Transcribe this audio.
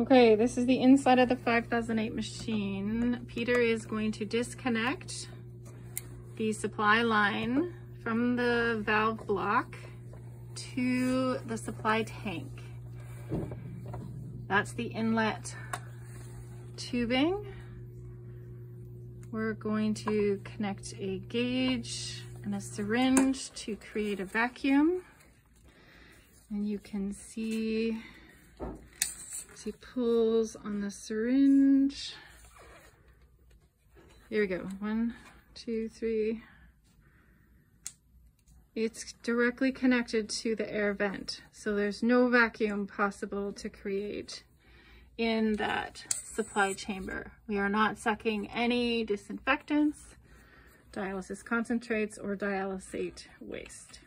Okay, this is the inside of the 5008 machine. Peter is going to disconnect the supply line from the valve block to the supply tank. That's the inlet tubing. We're going to connect a gauge and a syringe to create a vacuum. And you can see he pulls on the syringe. Here we go. One, two, three. It's directly connected to the air vent, so there's no vacuum possible to create in that supply chamber. We are not sucking any disinfectants, dialysis concentrates, or dialysate waste.